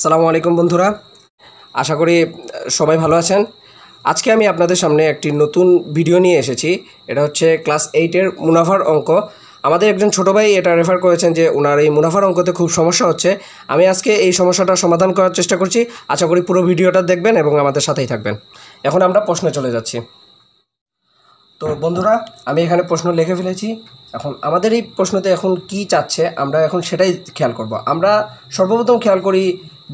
আসসালামু আলাইকুম বন্ধুরা। আশা করি সবাই ভালো আছেন। আজকে আমি আপনাদের সামনে একটি নতুন ভিডিও নিয়ে এসেছি। এটা হচ্ছে ক্লাস এইটের মুনাফার অঙ্ক। আমাদের একজন ছোটো ভাই এটা রেফার করেছেন যে ওনার এই মুনাফার অঙ্কতে খুব সমস্যা হচ্ছে। আমি আজকে এই সমস্যাটা সমাধান করার চেষ্টা করছি। আশা করি পুরো ভিডিওটা দেখবেন এবং আমাদের সাথেই থাকবেন। এখন আমরা প্রশ্নে চলে যাচ্ছি। তো বন্ধুরা, আমি এখানে প্রশ্ন লিখে ফেলেছি। এখন আমাদের এই প্রশ্নতে এখন কি চাচ্ছে, আমরা এখন সেটাই খেয়াল করব। আমরা সর্বপ্রথম খেয়াল করি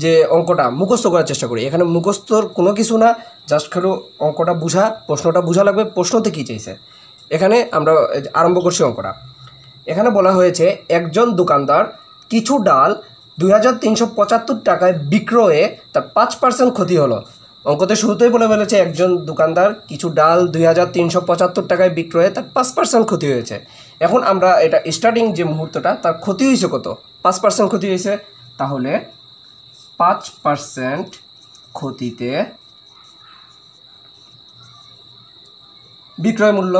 যে অঙ্কটা মুখস্থ করার চেষ্টা করি। এখানে মুখস্থর কোনো কিছু না জাস্ট খালি অঙ্কটা বুঝা, প্রশ্নটা বোঝা লাগবে প্রশ্নতে কী চাইছে? এখানে আমরা আরম্ভ করছি অঙ্কটা। এখানে বলা হয়েছে, একজন দোকানদার কিছু ডাল দুই হাজার তিনশো পঁচাত্তর টাকায় বিক্রয়ে তার পাঁচ পার্সেন্ট ক্ষতি হলো। অঙ্কতে শুরুতেই বলে ফেলেছে, একজন দোকানদার কিছু ডাল দুই হাজার তিনশো পঁচাত্তর টাকায় বিক্রয়ে তার পাঁচ পার্সেন্ট ক্ষতি হয়েছে। এখন আমরা এটা স্টার্টিং যে মুহূর্তটা, তার ক্ষতি হয়েছে কত? পাঁচ পার্সেন্ট ক্ষতি হয়েছে। তাহলে পাঁচ পার্সেন্ট ক্ষতিতে বিক্রয় মূল্য।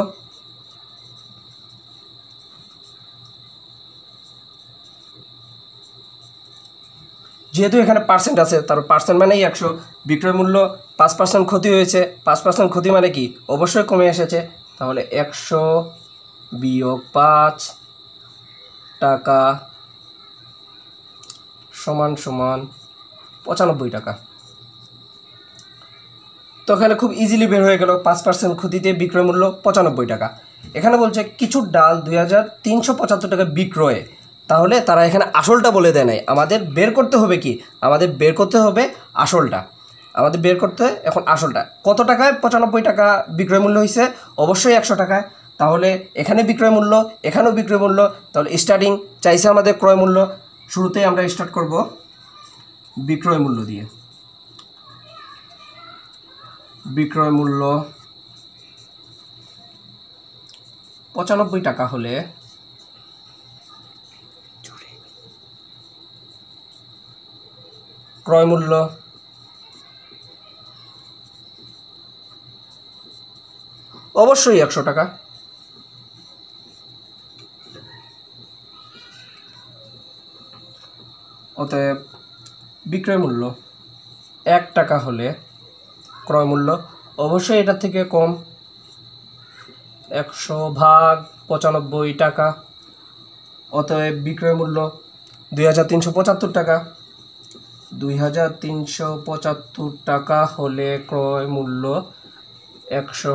যেহেতু এখানে পার্সেন্ট আছে, তার পার্সেন্ট মানেই একশো। বিক্রয় মূল্য পাঁচ পার্সেন্ট ক্ষতি হয়েছে। পাঁচ পার্সেন্ট ক্ষতি মানে কি? অবশ্যই কমে এসেছে। তাহলে একশো বিয়োগ পাঁচ টাকা সমান সমান পঁচানব্বই টাকা। তো এখানে খুব ইজিলি বের হয়ে গেল, পাঁচ পার্সেন্ট ক্ষতিতে বিক্রয় মূল্য পঁচানব্বই টাকা। এখানে বলছে, কিছু ডাল দুই হাজার তিনশো পঁচাত্তর টাকা বিক্রয়ে। তাহলে তারা এখানে আসলটা বলে দেয় নাই। আমাদের বের করতে হবে কি? আমাদের বের করতে হবে আসলটা। আমাদের বের করতে এখন আসলটা। কত টাকায় পঁচানব্বই টাকা বিক্রয় মূল্য হয়েছে অবশ্যই একশো টাকায়। তাহলে এখানে বিক্রয় মূল্য, এখানেও বিক্রয় মূল্য। তাহলে স্টার্টিং চাইছে আমাদের ক্রয় মূল্য। শুরুতেই আমরা স্টার্ট করব। বিক্রয় মূল্য দিয়ে। বিক্রয় মূল্য পঁচানব্বই টাকা হলে ক্রয় মূল্য অবশ্যই একশো টাকা। অতএব বিক্রয় মূল্য। এক টাকা হলে ক্রয় মূল্য। অবশ্যই এটার থেকে কম। একশো ভাগ পঁচানব্বই টাকা। অতএব বিক্রয় মূল্য দুই হাজার তিনশো পঁচাত্তর টাকা। দুই হাজার তিনশো পঁচাত্তর টাকা হলে ক্রয় মূল্য একশো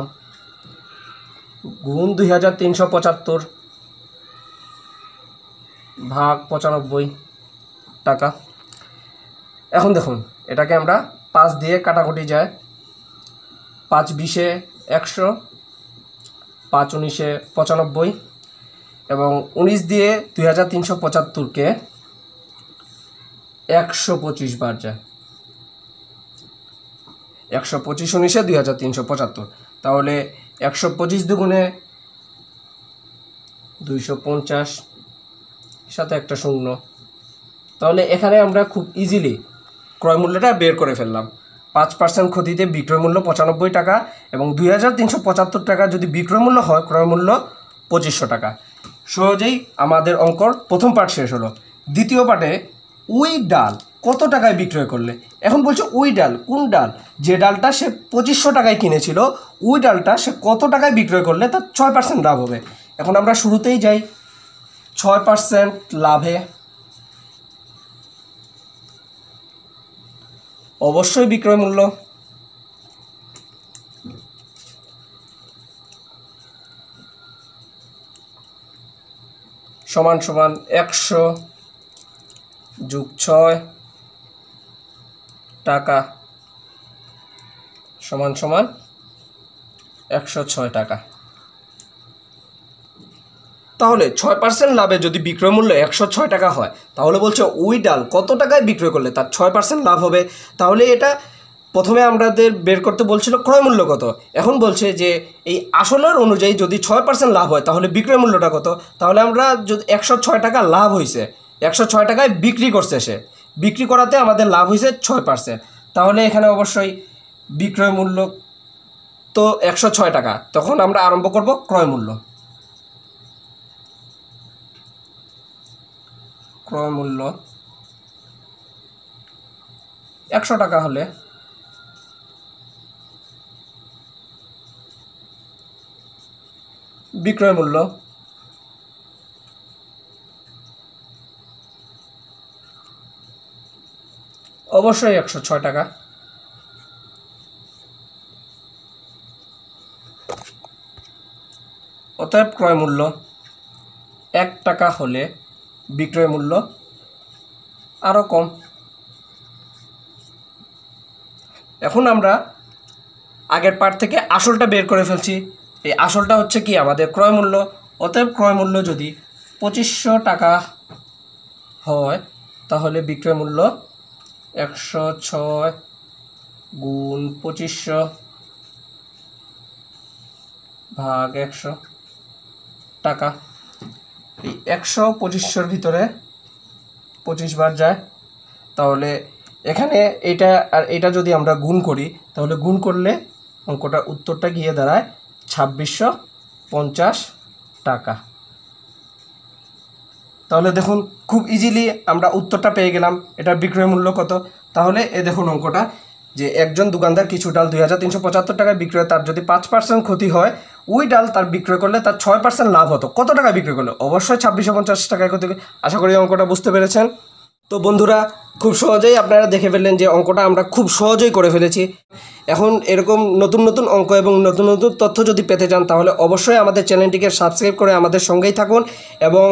গুণ দুই হাজার তিনশো পঁচাত্তর ভাগ পঁচানব্বই টাকা। এখন দেখুন, এটাকে আমরা পাঁচ দিয়ে কাটাকুটি যায়। পাঁচ বিশে একশো, পাঁচ উনিশে পঁচানব্বই এবং উনিশ দিয়ে দুই হাজার তিনশো পঁচাত্তরকে একশো পঁচিশ বার যায়। একশো পঁচিশ উনিশে দুই হাজার তিনশো পঁচাত্তর। তাহলে একশো পঁচিশ দুগুণে দুইশো পঞ্চাশ সাথে একটা শূন্য। তাহলে এখানে আমরা খুব ইজিলি ক্রয় মূল্যটা বের করে ফেললাম। পাঁচ পার্সেন্ট ক্ষতিতে বিক্রয় মূল্য পঁচানব্বই টাকা এবং দুই হাজার তিনশো পঁচাত্তর টাকা যদি বিক্রয় মূল্য হয়, ক্রয় মূল্য পঁচিশশো টাকা। সহজেই আমাদের অঙ্কর প্রথম পার্ট শেষ হলো। দ্বিতীয় পার্টে ওই ডাল কত টাকায় বিক্রয় করলে? এখন বলছে ওই ডাল, কোন ডাল? যে ডালটা সে পঁচিশশো টাকায় কিনেছিল, ওই ডালটা সে কত টাকায় বিক্রয় করলে? তার ছয় পার্সেন্ট লাভ হবে। এখন আমরা শুরুতেই যাই। ছয় পার্সেন্ট লাভে অবশ্যই বিক্রয় মূল্য। সমান সমান একশো যুগ ছয় টাকা। সমান সমান একশো ছয় টাকা। তাহলে ছয় পার্সেন্ট লাভে যদি বিক্রয় মূল্য একশো ছয় টাকা হয়, তাহলে বলছে ওই ডাল কত টাকায় বিক্রয় করলে? তার ছয় পার্সেন্ট লাভ হবে। তাহলে এটা প্রথমে আমাদের বের করতে বলছিল ক্রয় মূল্য কত। এখন বলছে যে এই আসলের অনুযায়ী যদি ছয় পার্সেন্ট লাভ হয়, তাহলে বিক্রয় মূল্যটা কত? তাহলে আমরা যদি একশো ছয় টাকা লাভ হয়েছে একশো ছয় টাকায় বিক্রি করছে সে। বিক্রি করাতে আমাদের লাভ হয়েছে ছয় পার্সেন্ট তাহলে এখানে অবশ্যই বিক্রয় মূল্য তো একশো ছয় টাকা। তখন আমরা আরম্ভ করব ক্রয় মূল্য। ক্রয় মূল্য একশো টাকা হলে। বিক্রয় মূল্য। অবশ্যই একশো ছয় টাকা। অতএব ক্রয় মূল্য এক টাকা হলে বিক্রয় মূল্য আরও কম। এখন আমরা আগের পার্ট থেকে আসলটা বের করে ফেলছি। এই আসলটা হচ্ছে কি? আমাদের ক্রয় মূল্য। অতএব ক্রয় মূল্য যদি পঁচিশশো টাকা হয়, তাহলে বিক্রয় মূল্য একশো ছয় গুণ পঁচিশশো ভাগ একশো টাকা। এই একশো পঁচিশশোর ভিতরে পঁচিশ বার যায়। তাহলে এখানে এটা আর এটা যদি আমরা গুণ করি, তাহলে গুণ করলে অঙ্কটা উত্তরটা গিয়ে দাঁড়ায় ছাব্বিশশো পঞ্চাশ টাকা। তাহলে দেখুন, খুব ইজিলি আমরা উত্তরটা পেয়ে গেলাম। এটার বিক্রয় মূল্য কত? তাহলে এ দেখুন অঙ্কটা, যে একজন দোকানদার কিছু ডাল দুই হাজার তিনশো পঁচাত্তর টাকায় বিক্রয়, তার যদি পাঁচ পার্সেন্ট ক্ষতি হয় ওই ডাল তার বিক্রয় করলে তার ছয় পার্সেন্ট লাভ হতো। কত টাকা বিক্রয় করল? অবশ্যই ছাব্বিশশো পঞ্চাশ টাকায় ক্ষতি আশা করি অঙ্কটা বুঝতে পেরেছেন। তো বন্ধুরা, খুব সহজেই আপনারা দেখে ফেললেন যে অঙ্কটা আমরা খুব সহজেই করে ফেলেছি। এখন এরকম নতুন নতুন অঙ্ক এবং নতুন নতুন তথ্য যদি পেতে চান, তাহলে অবশ্যই আমাদের চ্যানেলটিকে সাবস্ক্রাইব করে আমাদের সঙ্গেই থাকুন এবং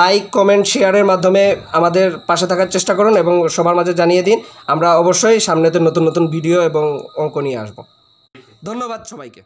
লাইক, কমেন্ট, শেয়ারের মাধ্যমে আমাদের পাশে থাকার চেষ্টা করুন এবং সবার মাঝে জানিয়ে দিন। আমরা অবশ্যই সামনেতে নতুন নতুন ভিডিও এবং অঙ্ক নিয়ে আসব। ধন্যবাদ সবাইকে।